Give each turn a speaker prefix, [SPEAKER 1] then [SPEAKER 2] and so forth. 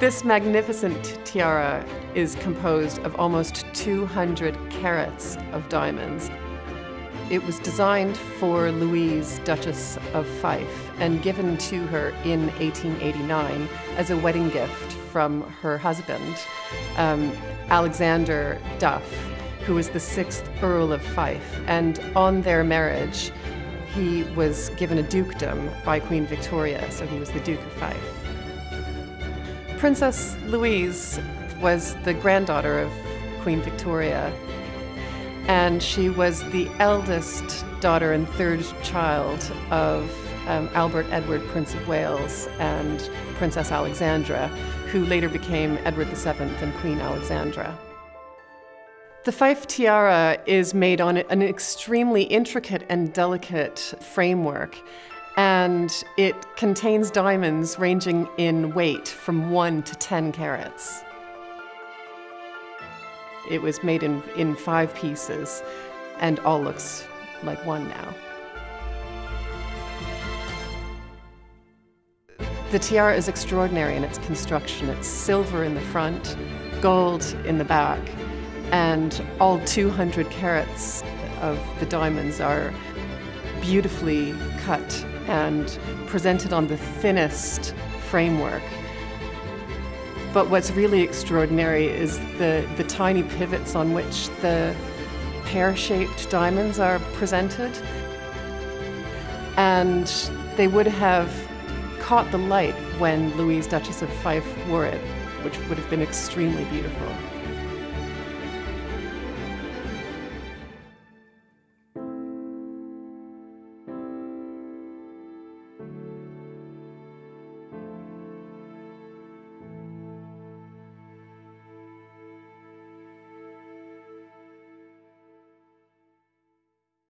[SPEAKER 1] This magnificent tiara is composed of almost 200 carats of diamonds. It was designed for Louise, Duchess of Fife, and given to her in 1889 as a wedding gift from her husband, um, Alexander Duff, who was the sixth Earl of Fife. And on their marriage, he was given a dukedom by Queen Victoria, so he was the Duke of Fife. Princess Louise was the granddaughter of Queen Victoria and she was the eldest daughter and third child of um, Albert Edward, Prince of Wales, and Princess Alexandra, who later became Edward VII and Queen Alexandra. The Fife tiara is made on an extremely intricate and delicate framework, and it contains diamonds ranging in weight from 1 to 10 carats. It was made in, in five pieces and all looks like one now. The tiara is extraordinary in its construction. It's silver in the front, gold in the back, and all 200 carats of the diamonds are beautifully cut and presented on the thinnest framework but what's really extraordinary is the, the tiny pivots on which the pear-shaped diamonds are presented. And they would have caught the light when Louise, Duchess of Fife, wore it, which would have been extremely beautiful.